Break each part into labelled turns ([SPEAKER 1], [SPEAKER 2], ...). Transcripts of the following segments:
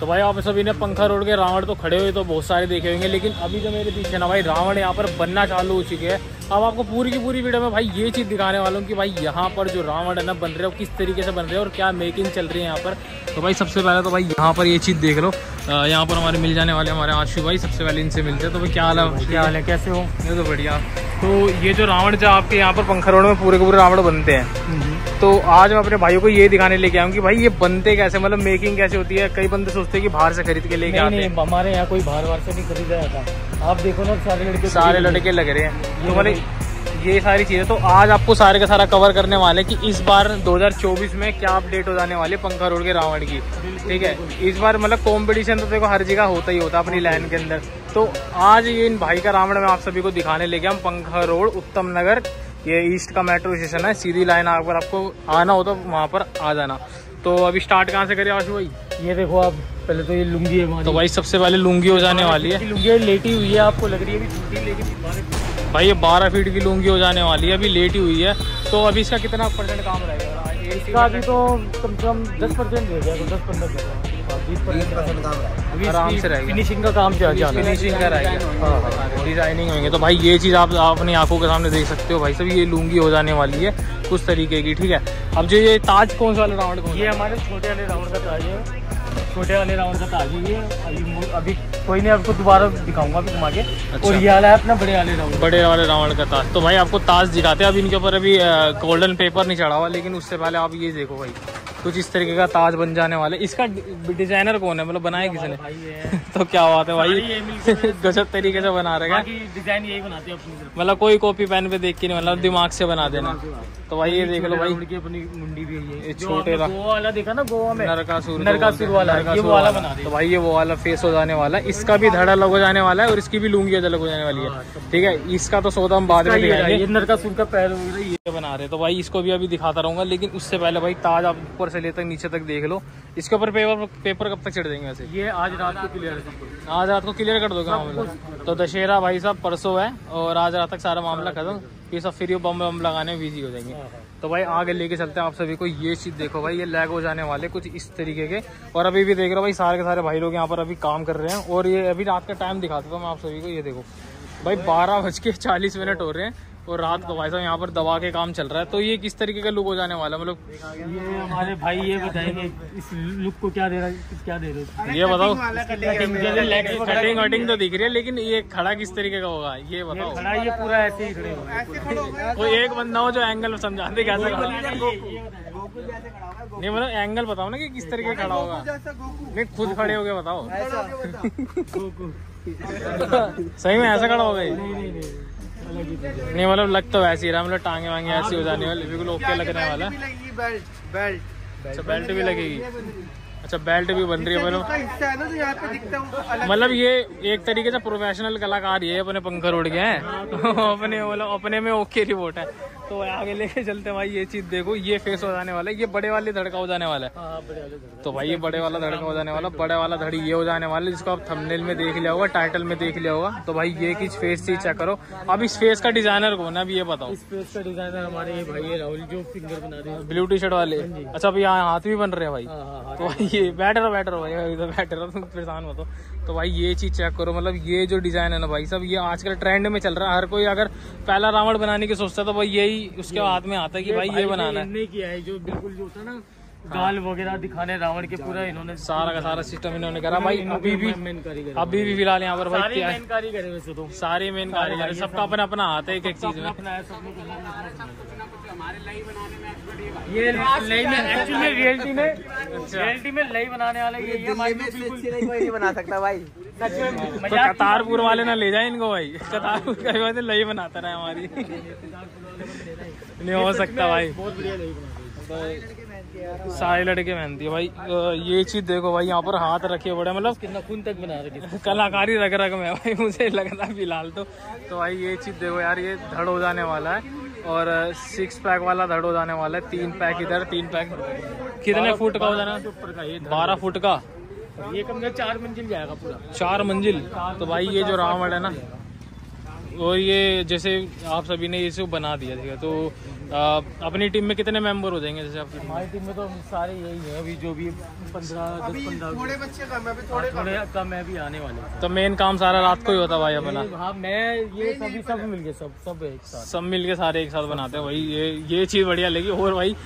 [SPEAKER 1] तो भाई आप सभी ने पंखा रोड के रावण तो खड़े हुए तो बहुत सारे देखे होंगे लेकिन अभी जो मेरे पीछे ना भाई रावण यहाँ पर बनना चालू हो चुके हैं। अब आपको पूरी की पूरी वीडियो में भाई ये चीज़ दिखाने वाला हूँ कि भाई यहाँ पर जो रावण है ना बन रहे हो किस तरीके से बन रहे हैं और क्या मेकिंग चल रही है यहाँ पर। तो भाई सबसे पहले तो भाई यहाँ पर ये चीज़ देख लो। यहाँ पर हमारे मिल जाने वाले हमारे आशु भाई सबसे पहले इनसे मिलते हैं। तो भाई क्या हाल है? क्या हाल है? कैसे हो? ये तो बढ़िया। तो ये जो रावण जो आपके यहाँ पर पंखा रोड में पूरे के पूरे रावण बनते हैं तो आज मैं अपने भाइयों को ये दिखाने लेके आऊँ कि भाई ये बनते कैसे मतलब मेकिंग कैसे होती है? कई बंदे सोचते हैं कि बाहर से खरीद के लेके आते हैं।
[SPEAKER 2] हमारे यहाँ कोई बाहर बाहर से नहीं खरीदा जाता। आप देखो ना सारे लड़के
[SPEAKER 1] सारे लड़के लग रहे हैं। तो मतलब ये सारी चीज़ें तो आज आपको सारे का सारा कवर करने वाले कि इस बार 2024 में क्या अपडेट हो जाने वाले पंखा रोड के रावण की। ठीक है? इस बार मतलब कंपटीशन तो देखो हर जगह होता ही होता है अपनी लाइन के अंदर। तो आज ये इन भाई का रावण में आप सभी को दिखाने लेके हम पंखा रोड उत्तम नगर ये ईस्ट का मेट्रो स्टेशन है सीधी लाइन अगर आपको आना हो तो वहाँ पर आ जाना। तो अभी स्टार्ट कहाँ से करें आशु भाई?
[SPEAKER 2] ये देखो आप पहले तो ये लुंगी है
[SPEAKER 1] तो भाई सबसे पहले लुंगी हो जाने वाली है।
[SPEAKER 2] लुंगी लेटी हुई है आपको लग रही है लेकिन
[SPEAKER 1] भाई ये बारह फीट की लुंगी हो जाने वाली है अभी लेट ही हुई है। तो अभी इसका कितना परसेंट काम रहेगा?
[SPEAKER 2] इसका अभी तो कम से कम दस परसेंट जाएगा दस पंद्रह
[SPEAKER 1] आराम से रहेगा।
[SPEAKER 2] फिनिशिंग का काम क्या
[SPEAKER 1] फिनिशिंग का रहेगा। डिज़ाइनिंग होंगे। तो भाई ये चीज़ आप अपनी आँखों के सामने देख सकते हो भाई सब ये लुंगी हो जाने वाली है कुछ तरीके की ठीक है? अब जो ये ताज कौन सा वाला राउंड कौन
[SPEAKER 2] ये हमारे छोटे वाले राउंड का ताज है। छोटे वाले राउंड का ताज है ये। अभी अभी कोई नहीं आपको दोबारा दिखाऊँगा अभी घुमा के। अच्छा। और ये वाला है अपना बड़े वाले राउंड
[SPEAKER 1] बड़े वाले राउंड का ताज। तो भाई आपको ताज दिखाते हैं। अभी इनके ऊपर अभी गोल्डन पेपर नहीं चढ़ा हुआ लेकिन उससे पहले आप ये देखो भाई। कुछ इस तरीके का ताज बन जाने वाले। इसका डिज़ाइनर कौन है? मतलब बनाया किसी ने? तो क्या बात है भाई। गजब तरीके से बना रहे
[SPEAKER 2] डिज़ाइन यही बनाते हैं
[SPEAKER 1] मतलब कोई कॉपी पेन पे देख के नहीं मतलब दिमाग से बना देना। तो भाई ये देख लो भाई।
[SPEAKER 2] उनकी अपनी मुंडी भी
[SPEAKER 1] है ये। छोटे
[SPEAKER 2] वाला देखा ना गोवा में?
[SPEAKER 1] नरकासुर
[SPEAKER 2] नरकासुर वाला। ये वो वाला बना
[SPEAKER 1] तो भाई ये वो वाला फेस हो जाने वाला है। इसका भी धड़ा लग हो जाने वाला है और इसकी भी लूँगी अलग हो जाने वाली है। हाँ, ठीक है? इसका तो सौदा हम बाद में दिखाएँगे।
[SPEAKER 2] नरकासुर का पैर
[SPEAKER 1] ये बना रहे तो भाई इसको भी अभी दिखाता रहूँगा लेकिन उससे पहले भाई ताज आप ऊपर से लेकर नीचे तक देख लो। इसके ऊपर पेपर पेपर कब तक चढ़ देंगे वैसे?
[SPEAKER 2] ये आज रात को क्लियर
[SPEAKER 1] आज रात को क्लियर कर दोगे मामला तो दशहरा भाई साहब परसों है और आज रात तक सारा मामला खत्म। ये सब फ्री बम बम लगाने में बिज़ी हो जाएँगे। हाँ, हाँ। तो भाई आगे लेके चलते हैं। आप सभी को ये चीज़ देखो भाई ये लैग हो जाने वाले कुछ इस तरीके के। और अभी भी देख रहे हो भाई सारे के सारे भाई लोग यहाँ पर अभी काम कर रहे हैं। और ये अभी रात का टाइम दिखाता था मैं आप सभी को ये देखो। भाई बारह बज के चालीस मिनट हो रहे हैं। और रात को भाई साहब यहाँ पर दवा के काम चल रहा है। तो ये किस तरीके का लुक हो जाने वाला मतलब
[SPEAKER 2] ये हमारे भाई ये बताएँगे इस लुक को क्या दे रहा है क्या दे रहे
[SPEAKER 1] ये बताओ। कटिंग वटिंग तो दिख रही है लेकिन ये खड़ा किस तरीके का होगा? ये बताओ।
[SPEAKER 2] खड़ा ये पूरा ऐसे ही खड़े
[SPEAKER 1] कोई एक बंदा हो जो एंगल समझाते कैसे नहीं मतलब एंगल बताओ ना कि किस तरीके खड़ा होगा। नहीं खुद खड़े हो गए बताओ सही में ऐसा खड़ा हो गई? नहीं मतलब लग तो वैसे ही रहा मतलब टांगे वांगे ऐसी हो जाने वाली बिल्कुल ओके लगने वाला। अच्छा बेल्ट भी लगेगी। अच्छा बेल्ट भी बन रही है मतलब मतलब ये एक तरीके से प्रोफेशनल कलाकार ये अपने पंखा उड़ गए हैं। अपने मतलब अपने में ओके रिपोर्ट है। तो आगे लेके चलते भाई ये चीज़ देखो ये फेस हो जाने वाला है ये बड़े वाले धड़का हो जाने वाला है। हाँ, तो भाई ये बड़े वाला धड़का हो जाने वाला बड़े वाला धड़ी ये हो जाने वाला है जिसको आप थंबनेल में देख लिया होगा टाइटल में देख लिया होगा। तो भाई ये किस फेस चीज़ चेक करो। अब इस फेस का डिज़ाइनर कौन है अभी ये बताओ।
[SPEAKER 2] इस फेस का डिज़ाइनर हमारे ये भाई राहुल जो फिंगर बना रहे
[SPEAKER 1] हैं। ब्लू टी शर्ट वाले। हाँ अच्छा अभी यहाँ हाथ भी बन रहे हैं भाई। हाँ, तो भाई ये बैटर रहो बैटर भाई अभी तो बैटर रहो तुम परेशान हो। तो भाई ये चीज़ चेक करो मतलब ये जो डिज़ाइन है ना भाई सब ये आजकल ट्रेंड में चल रहा है। हर कोई अगर पहला रावण बनाने की सोचता है तो भाई यही उसके हाथ में आता है कि भाई ये बनाना
[SPEAKER 2] है। किया है जो बिल्कुल जो होता है ना गाल वगैरह दिखाने रावण के पूरा इन्होंने
[SPEAKER 1] सारा का सारा सिस्टम इन्होंने करा। भाई अभी भी अभी भी फ़िलहाल यहाँ पर
[SPEAKER 2] भाई मेन कारीगर है? तो।
[SPEAKER 1] सारे मेन कारीगर सबका अपना अपना हाथ है एक एक चीज़ में।
[SPEAKER 2] ये लई में एक्चुअली रियलिटी में रियलिटी में लई बनाने वाले ये
[SPEAKER 3] नहीं बना सकता भाई।
[SPEAKER 1] तो कतारपुर वाले ना ले जाए इनको भाई। कतारपुर का बात लई बनाता रहा हमारी। नहीं हो सकता भाई। लई सारे लड़के पहनती है भाई। ये चीज़ देखो भाई यहाँ पर हाथ रखे बड़े मतलब
[SPEAKER 2] कितना खून तक बना रहे
[SPEAKER 1] कलाकारी रख रग में भाई मुझे लग रहा फ़िलहाल तो। तो भाई ये चीज़ देखो यार ये धड़ हो जाने वाला है। और सिक्स पैक वाला धड़ हो जाने वाला है। तीन पैक इधर तीन पैक कितने फुट का हो? जाना बारह फुट का?
[SPEAKER 2] ये कम से चार मंजिल जाएगा पूरा।
[SPEAKER 1] चार मंजिल? तो भाई ये जो रावण है ना और ये जैसे आप सभी ने इसे बना दिया ठीक है? तो आ, अपनी टीम में कितने मेंबर हो जाएँगे जैसे आपकी
[SPEAKER 2] हमारी टीम में तो सारे यही है अभी जो भी पंद्रह दस पंद्रह
[SPEAKER 3] थोड़े बच्चे कम है अभी थोड़े
[SPEAKER 2] थोड़े कम है भी आने वाले
[SPEAKER 1] तो मेन काम सारा रात को ही होता भाई अपना?
[SPEAKER 2] हाँ मैं ये सभी सब मिल गए सब सब एक साथ।
[SPEAKER 1] सब मिलके सारे एक साथ बनाते हैं भाई ये ये चीज़ बढ़िया लगी। और भाई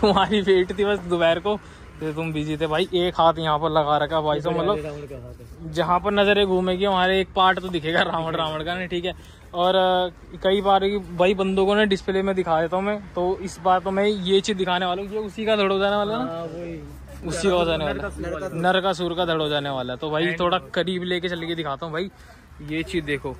[SPEAKER 1] तुम्हारी वेट थी बस दोपहर को। तो तुम बिज़ी थे। भाई एक हाथ यहाँ पर लगा रखा भाई तो मतलब
[SPEAKER 2] का
[SPEAKER 1] जहाँ पर नज़रें घूमेगी हमारे एक पार्ट तो दिखेगा रावण रावण का नहीं ठीक है? और कई बार की भाई बंदूकों ने डिस्प्ले में दिखा देता हूँ मैं तो इस बार तो मैं ये चीज़ दिखाने वाला हूँ ये उसी का धड़ हो जाने वाला ना?
[SPEAKER 2] हाँ
[SPEAKER 1] उसी का हो जाने वाला नर का सुर। का धड़ हो जाने वाला तो भाई थोड़ा करीब लेके चल के दिखाता हूँ भाई। ये चीज़ देखो।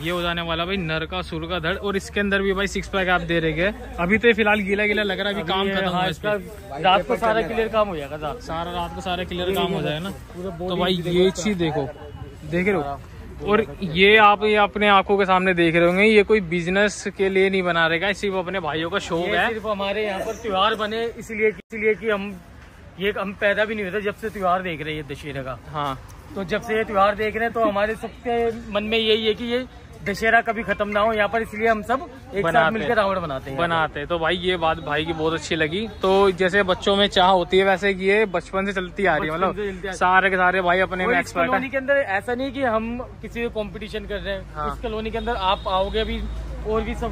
[SPEAKER 1] ये हो जाने वाला भाई नर का सुर का धड़ और इसके अंदर भी भाई सिक्स पैक आप दे रहे हैं। अभी तो फ़िलहाल गीला गीला लग रहा है अभी काम खत्म
[SPEAKER 2] हाँ,
[SPEAKER 1] हुआ इस
[SPEAKER 2] इसका। रात को सारा क्लियर काम हो जाएगा
[SPEAKER 1] सारा रात को सारा क्लियर काम हो जाएगा ना। तो भाई ये चीज़ देखो देख रहे हो? और ये आप ये अपने आँखों के सामने देख रहे होंगे ये कोई बिज़नेस के लिए नहीं बना रहेगा सिर्फ़ अपने भाइयों का शौक है।
[SPEAKER 2] सिर्फ़ हमारे यहाँ पर त्योहार बने इसलिए इसलिए कि हम ये हम पैदा भी नहीं हुए थे जब से त्योहार देख रहे हैं ये दशहरा का।
[SPEAKER 1] हाँ।
[SPEAKER 2] तो जब से ये त्योहार देख रहे हैं तो हमारे सबके मन में यही है कि ये दशहरा कभी खत्म ना हो यहाँ पर इसलिए हम सब एक साथ मिलकर। रावण बनाते हैं
[SPEAKER 1] बनाते हैं। तो भाई ये बात भाई की बहुत अच्छी लगी तो जैसे बच्चों में चाह होती है वैसे कि ये बचपन से चलती आ रही है मतलब सारे के सारे भाई अपने में एक्सपर्ट
[SPEAKER 2] कॉलोनी के अंदर ऐसा नहीं की हम किसी कॉम्पिटिशन कर रहे हैं
[SPEAKER 1] हाँ।
[SPEAKER 2] इस कॉलोनी के अंदर आप आओगे अभी और भी सब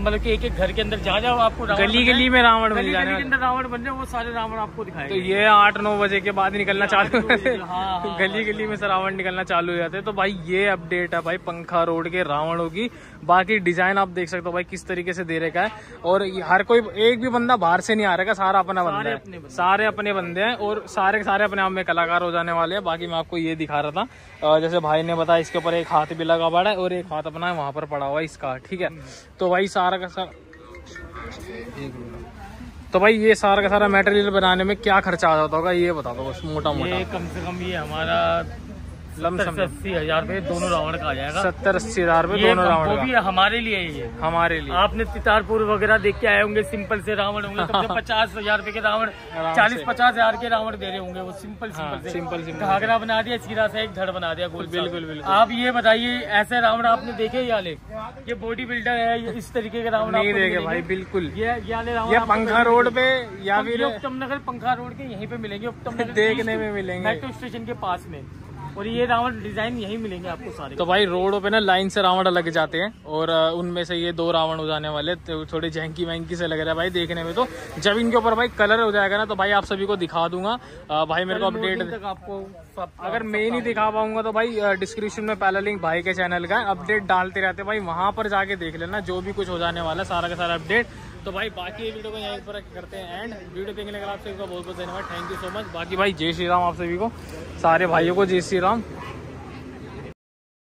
[SPEAKER 2] मतलब कि एक एक घर के अंदर जा जाओ आपको
[SPEAKER 1] गली गली में रावण
[SPEAKER 2] गली गली के अंदर रावण बन हैं, वो सारे रावण आपको
[SPEAKER 1] तो ये आठ नौ बजे के बाद निकलना चालू
[SPEAKER 2] हाँ, हाँ,
[SPEAKER 1] गली गली में से रावण निकलना चालू हो जाते हैं। तो भाई ये अपडेट है भाई पंखा रोड के रावणों की। बाकी डिज़ाइन आप देख सकते हो भाई किस तरीके से दे रखा है। और हर कोई एक भी बंदा बाहर से नहीं आ रहा सारा अपना बंदा है। सारे अपने बंदे हैं और सारे के सारे अपने आप में कलाकार हो जाने वाले हैं। बाकी मैं आपको ये दिखा रहा था। जैसे भाई ने बताया इसके ऊपर एक हाथ भी लगा पड़ा है और एक हाथ अपना वहाँ पर पड़ा हुआ है इसका ठीक है? तो भाई सारा का सारा तो भाई ये सारा का सारा मेटेरियल बनाने में क्या खर्चा आ जाता होगा? ये बता दो बस मोटा मोटा
[SPEAKER 2] कम से कम ये हमारा सत्तर अस्सी हज़ार रुपये दोनों रावण का आ जाएगा।
[SPEAKER 1] सत्तर अस्सी हज़ार रुपए दोनों
[SPEAKER 2] वो
[SPEAKER 1] रावण
[SPEAKER 2] भी हमारे लिए ही है
[SPEAKER 1] हमारे लिए।
[SPEAKER 2] आपने तितारपुर वगैरह देख के आए होंगे सिंपल से रावण होंगे पचास हज़ार रूपए के रावण चालीस पचास हज़ार के रावण दे रहे होंगे वो सिंपल
[SPEAKER 1] हाँ,
[SPEAKER 2] सिंपल
[SPEAKER 1] सिंपल सिंपल।
[SPEAKER 2] घाघरा बना दिया सीधा सा एक धड़ बना दिया गोल
[SPEAKER 1] बिल्कुल, बिल्कुल।
[SPEAKER 2] आप ये बताइए ऐसे रावण आपने देखे ये वाले ये बॉडी बिल्डर है इस तरीके के रावण
[SPEAKER 1] नहीं देखे भाई बिल्कुल।
[SPEAKER 2] ये रावण
[SPEAKER 1] ये पंखा रोड पे या फिर
[SPEAKER 2] उत्तम नगर पंखा रोड के यहीं पे मिलेंगे उत्तम नगर
[SPEAKER 1] देखने में मिलेंगे।
[SPEAKER 2] मेट्रो स्टेशन के पास में। और ये रावण डिज़ाइन यही मिलेंगे आपको सारे।
[SPEAKER 1] तो भाई रोडों पे ना लाइन से रावण लग जाते हैं और उनमें से ये दो रावण हो जाने वाले तो थोड़ी जहंकी वैंकी से लग रहा है भाई देखने में तो। जब इनके ऊपर भाई कलर हो जाएगा ना तो भाई आप सभी को दिखा दूँगा। भाई मेरे को अपडेट
[SPEAKER 2] आपको सब
[SPEAKER 1] अगर मैं नहीं दिखा पाऊँगा तो भाई डिस्क्रिप्शन में पहला लिंक भाई के चैनल का अपडेट डालते रहते हैं भाई वहाँ पर जाके देख लेना जो भी कुछ हो जाने वाला है सारा का सारा अपडेट तो भाई बाकी ये वीडियो को यहीं पर करते हैं एंड वीडियो देखने के लिए आप सभी का बहुत बहुत धन्यवाद। थैंक यू सो मच बाकी भाई जय श्री राम आप सभी को। सारे भाइयों को जय श्री राम।